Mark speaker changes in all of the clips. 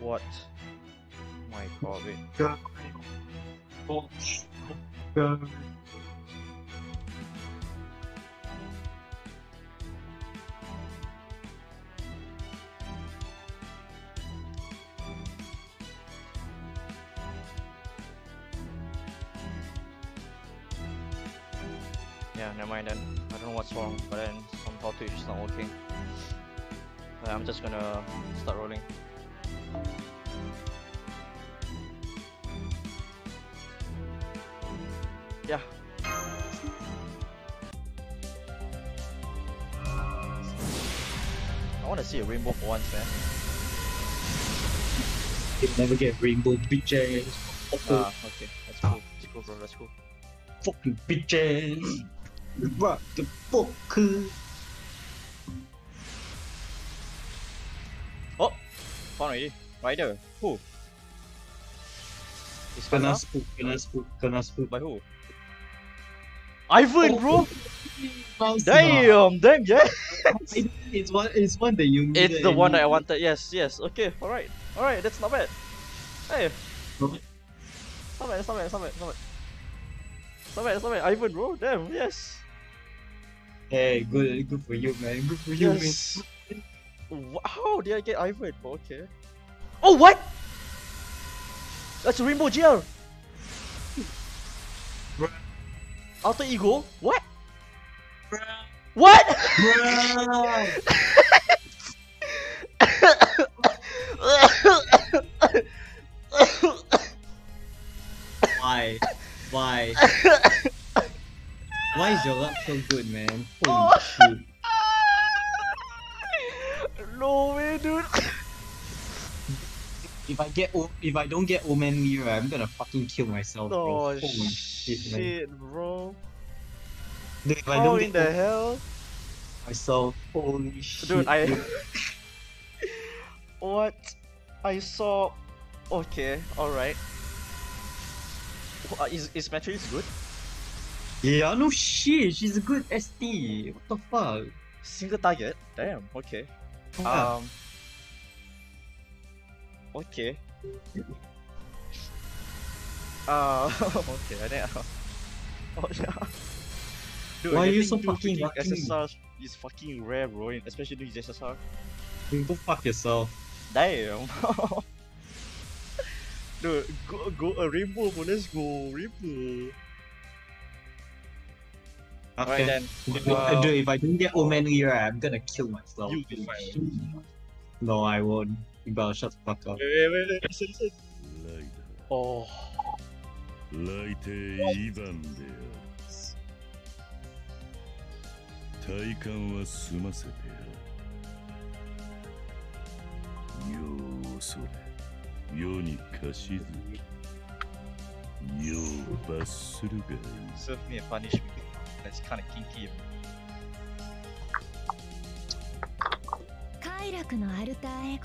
Speaker 1: What? My god, wait. Yeah, never mind then. I don't know what's wrong, but then somehow Twitch is not working. I'm just gonna start rolling. Yeah. I wanna see a rainbow for once, man.
Speaker 2: You never get rainbow bitches.
Speaker 1: Ah, okay. Let's go. Let's go, bro. Let's go.
Speaker 2: fucking bitches. What the fuck?
Speaker 1: Found already. Rider. Who? Is
Speaker 2: Kena
Speaker 1: Kena?
Speaker 2: spook, kena spook, kena spook.
Speaker 1: By who? Ivan, bro! Damn! Damn, yeah!
Speaker 2: It's one, it's one that you
Speaker 1: It's the one that I wanted. Yes, yes. Okay, alright. Alright, that's not bad. Hey!
Speaker 2: Okay.
Speaker 1: It's not bad, not bad, not bad, not bad. Not bad, not bad. Ivan, bro. Damn, yes.
Speaker 2: Hey, good, good for you, man. Good for you, man.
Speaker 1: Yes. Wha- How did I get Ivan? Okay. Oh, what? That's a Rainbow GL.
Speaker 2: Bruh.
Speaker 1: Alter Ego? What? What?
Speaker 2: Bruh. Why? Why? Why is your luck so good, man? Holy
Speaker 1: Oh.
Speaker 2: shit.
Speaker 1: no way, dude.
Speaker 2: If I get o- if I don't get Omen Lee, right, I'm gonna fucking kill myself, bro.
Speaker 1: Oh
Speaker 2: Holy shit,
Speaker 1: shit, bro.
Speaker 2: Dude, if I
Speaker 1: How
Speaker 2: don't
Speaker 1: in
Speaker 2: get
Speaker 1: the hell?
Speaker 2: myself, holy shit.
Speaker 1: Dude, I. what? I saw. Okay, alright. Uh, is is Matrix good?
Speaker 2: Yeah, no shit. She's a good ST. What the fuck?
Speaker 1: Single target? Damn, okay.
Speaker 2: Yeah.
Speaker 1: Um. Okay. Uh, okay, I think. oh, yeah. Dude,
Speaker 2: Why are you so fucking lucky?
Speaker 1: SSR is fucking rare, bro. Especially doing SSR.
Speaker 2: Dude, go fuck yourself.
Speaker 1: Damn. Dude, go go a rainbow, bro. Let's go rainbow. Alright
Speaker 2: Okay.
Speaker 1: then.
Speaker 2: Dude,
Speaker 1: Uh,
Speaker 2: dude, if I don't get Omen right, I'm gonna kill myself.
Speaker 1: You'll be fine.
Speaker 2: No, I won't. You better shut the fuck up.
Speaker 1: Wait, wait, wait, wait. Listen, listen.
Speaker 3: ライ
Speaker 1: Oh.
Speaker 3: ダー雷帝イヴァンである体感は済ませてある世を恐れ世に貸しず世を罰するがいい
Speaker 1: Serve me a punishment That's kinda kinky.
Speaker 4: 快楽のアルターエゴ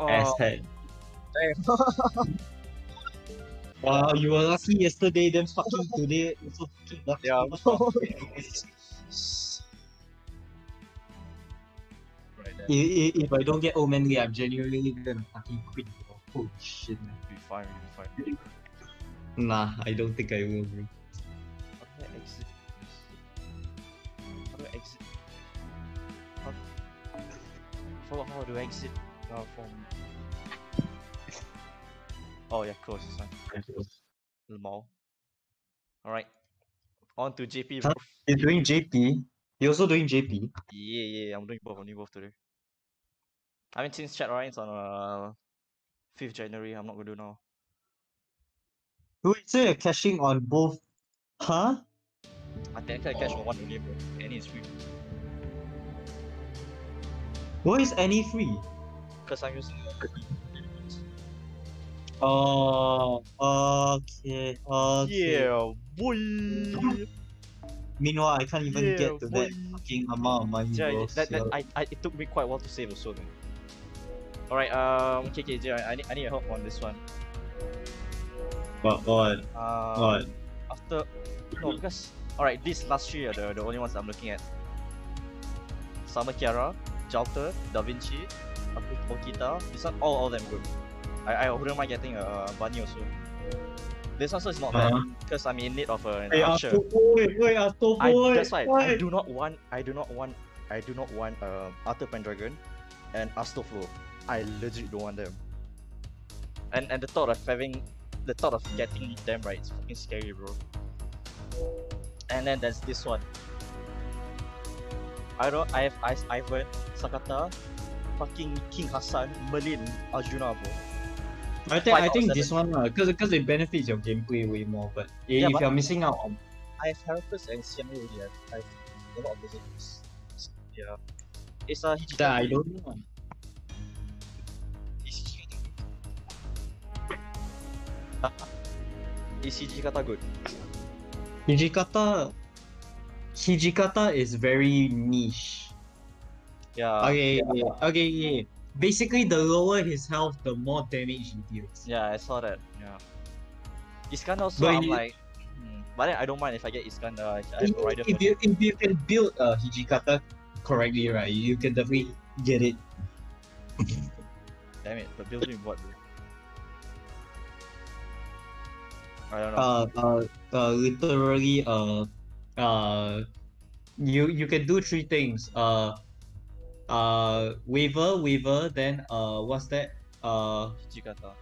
Speaker 1: Oh,
Speaker 2: Asshead.
Speaker 1: damn.
Speaker 2: Wow, you were lucky yesterday, then fucking today. You're fucking lucky.
Speaker 1: Yeah. right there.
Speaker 2: if, if I don't get Omen Lee, I'm genuinely gonna fucking quit, bro. Holy shit, man.
Speaker 1: You'll be fine, you'll be fine.
Speaker 2: Nah, I don't think I will, bro.
Speaker 1: How do I exit this? How do I exit? How... Follow how do I exit from... Oh yeah, close this one. The mall. Alright. On to JP bro.
Speaker 2: Huh? You're doing JP? You're also doing JP?
Speaker 1: Yeah, yeah, I'm doing both. I'm doing both today. I mean, since chat Ryan's on uh, 5th January, I'm not gonna do now.
Speaker 2: Wait, so you're cashing on both? Huh?
Speaker 1: I think I catch on one only, bro. Any is free.
Speaker 2: Why is any free?
Speaker 1: Because I'm using.
Speaker 2: Oh, okay, okay.
Speaker 1: Yeah, boy.
Speaker 2: Meanwhile, I can't even
Speaker 1: Yeah,
Speaker 2: get to that fucking amount of money,
Speaker 1: Yeah,
Speaker 2: bro.
Speaker 1: that, that,
Speaker 2: so-
Speaker 1: I, I, it took me quite a while to save also, man. Alright, um, okay, okay, Jay, I, I need, I need your help on this one.
Speaker 2: What, what,
Speaker 1: Um,
Speaker 2: what?
Speaker 1: After, no, because, alright, these last three are the, the only ones I'm looking at. Summer Kiara, Jalter, Da Vinci, Aku- Okita, this one, all, all of them good. I, I wouldn't mind getting a bunny also. This one also is not bad,
Speaker 2: Uh-huh.
Speaker 1: because I'm in need of an
Speaker 2: Hey,
Speaker 1: archer.
Speaker 2: Astro boy, wait, Astro
Speaker 1: I, that's why I do not want I do not want I do not want um Arthur Pendragon and Astolfo. I legit don't want them. And and the thought of having the thought of getting them right is fucking scary bro. And then there's this one. I don't I have I Ivan, Sakata, fucking King Hassan, Merlin, Arjuna bro.
Speaker 2: I think I think this one uh, cause because it benefits your gameplay way more. But
Speaker 1: Yeah,
Speaker 2: if
Speaker 1: but-
Speaker 2: you're missing out on
Speaker 1: I have Heracles and Siamri already. I have, a lot of visitors. Yeah. It's a Hijikata.
Speaker 2: that, I don't know.
Speaker 1: Is Hijikata good?
Speaker 2: Hijikata Hijikata is very niche.
Speaker 1: Yeah.
Speaker 2: okay, okay, okay, yeah. Basically, the lower his health, the more damage he deals.
Speaker 1: Yeah, I saw that. Yeah. Iskandar also,
Speaker 2: But
Speaker 1: I'm
Speaker 2: you-
Speaker 1: like, hmm. but then I don't mind if I get Iskandar. I,
Speaker 2: If,
Speaker 1: a rider
Speaker 2: if you if you can build uh, Hijikata correctly, right, you can definitely get it.
Speaker 1: Damn it, but building what? I don't know.
Speaker 2: Uh, uh, uh, literally, uh, uh, you you can do three things. Uh, uh Waver, Waver, then uh what's that? Uh
Speaker 1: Hijikata.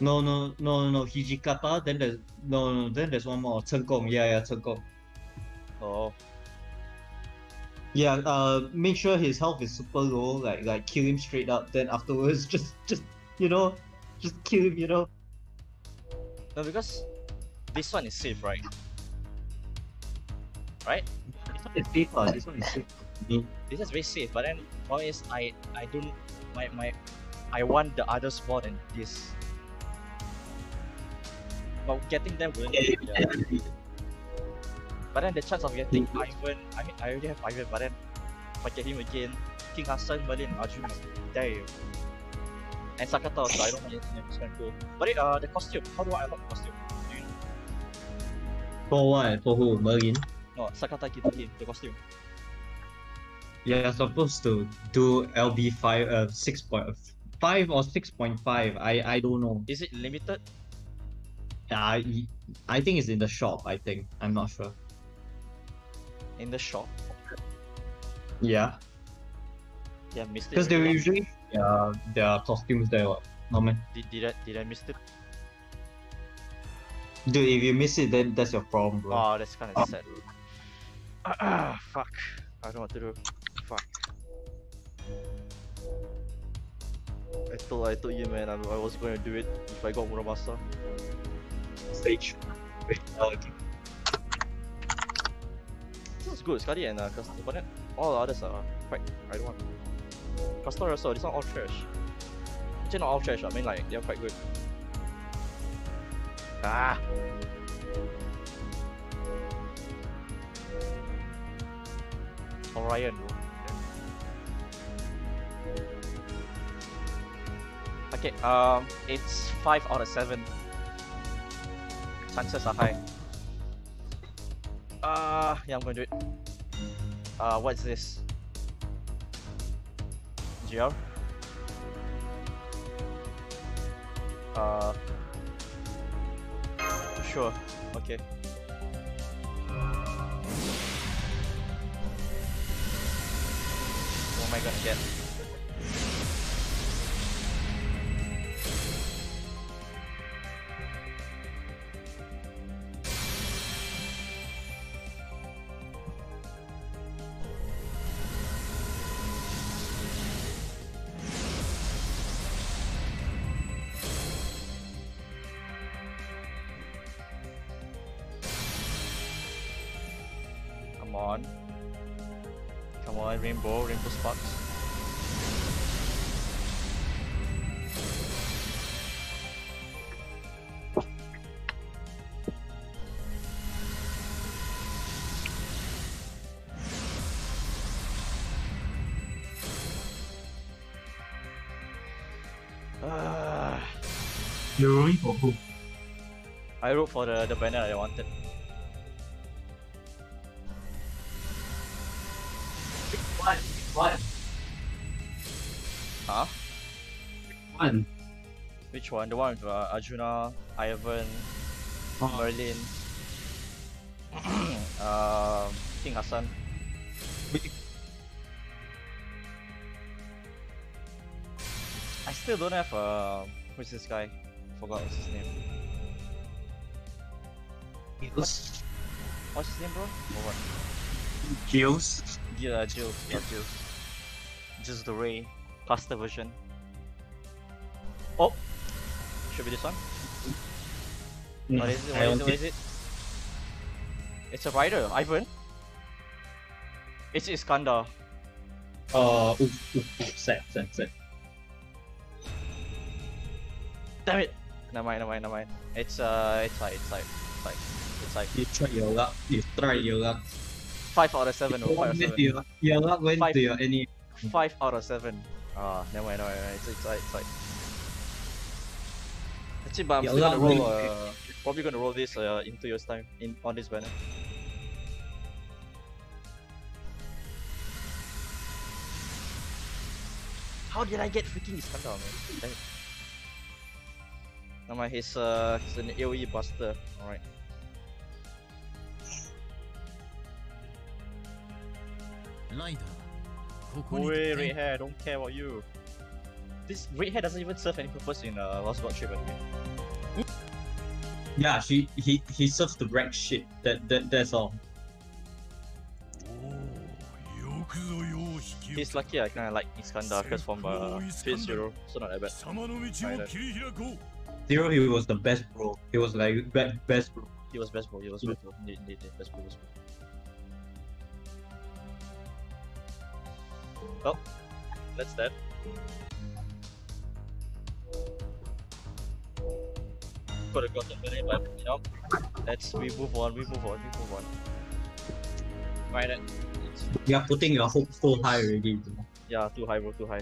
Speaker 2: No no no no no Hijikata, then there's no, no then there's one more Chen Gong, yeah yeah Gong.
Speaker 1: Oh.
Speaker 2: Yeah, uh make sure his health is super low, like like kill him straight up, then afterwards just just you know, just kill him, you know.
Speaker 1: No, because this one is safe, right? Right?
Speaker 2: Ah, this one is safe, uh, this one is safe.
Speaker 1: This is very safe, but then problem is I I don't my my I want the others more than this. But getting them wouldn't be the But then the chance of getting Ivan, I mean, I already have Ivan, but then if I get him again, King Hassan, Merlin, Arjuna, damn. And Sakata also, I don't mind anything, gonna go. But it, uh, the costume, how do I unlock the costume? You know?
Speaker 2: For what? For who? Merlin.
Speaker 1: No, Sakata Kintoki, the costume.
Speaker 2: You're supposed to do LB five uh six point five or six point five. I I don't know.
Speaker 1: Is it limited?
Speaker 2: I I think it's in the shop. I think I'm not sure.
Speaker 1: In the shop?
Speaker 2: Yeah,
Speaker 1: Yeah, missed it.
Speaker 2: because they usually yeah there are costumes there. What? No man,
Speaker 1: Did, did, I, did I miss it?
Speaker 2: dude. If you miss it, then that's your problem, bro.
Speaker 1: Oh, that's kind of sad. Ah, fuck. I don't know what to do. Fuck. I told I told you man I, I was going to do it if I got Muramasa.
Speaker 2: Stage. Wait.
Speaker 1: This is good, Skadi and uh, Castor, but then all the others are quite I don't want. Castor also, this one all trash. Actually not all trash, I mean like they're quite good. Ah! Orion bro. Okay, um, it's 5 out of 7. Chances are high. Uh, yeah, I'm gonna do it. Uh, what's this? GR? Uh, sure, okay. What am I gonna get? on. Come on, rainbow, rainbow sparks.
Speaker 2: You wrote for who?
Speaker 1: I wrote for the, the banner I wanted.
Speaker 2: One.
Speaker 1: Which one? The one with uh, Arjuna, Ivan, Merlin, um, King Hassan. I still don't have uh, who's this guy? Forgot what's his name.
Speaker 2: Gilles.
Speaker 1: What's his name, bro? Or what?
Speaker 2: Gilles.
Speaker 1: Yeah, Jill. Yeah, Jill. Just the Ray, cluster version. Oh, should be this one. What is it? What is it? What is it? It's a rider, Ivan. It's Iskandar.
Speaker 2: Uh, oof, oof, oof, sad, sad, sad.
Speaker 1: Damn it! Never mind, never mind, never mind. It's uh, it's like, it's like, it's like, it's like
Speaker 2: You tried your luck. You tried your luck.
Speaker 1: five out of seven. Or five out of seven.
Speaker 2: to your, your luck went
Speaker 1: Five.
Speaker 2: to your any.
Speaker 1: Five out of seven. Ah, never mind, never mind. never mind. It's, it's like, it's like. Actually, but I'm still gonna roll. Uh, probably gonna roll this uh in two years time in on this banner. How did I get freaking Iskandar, man? Damn it. Never mind, he's uh he's an AoE buster. Alright. Wait, red hair, don't care about you this red hair doesn't even serve any purpose in uh, Lost World Trip anyway.
Speaker 2: Yeah, she he he serves to wreck shit. That that that's all.
Speaker 1: He's lucky I kinda like Iskandar because from uh, Fate/Zero, so not that bad.
Speaker 3: Right,
Speaker 2: Zero he was the best bro. He was like be best bro.
Speaker 1: He was best bro, he was best bro. Indeed, best bro, best bro. Oh, that's that. Could have gotten better, but you know, let's we move on, we move on, we move on. Right then.
Speaker 2: You are putting your hope so high already.
Speaker 1: Yeah, too high, bro, too high.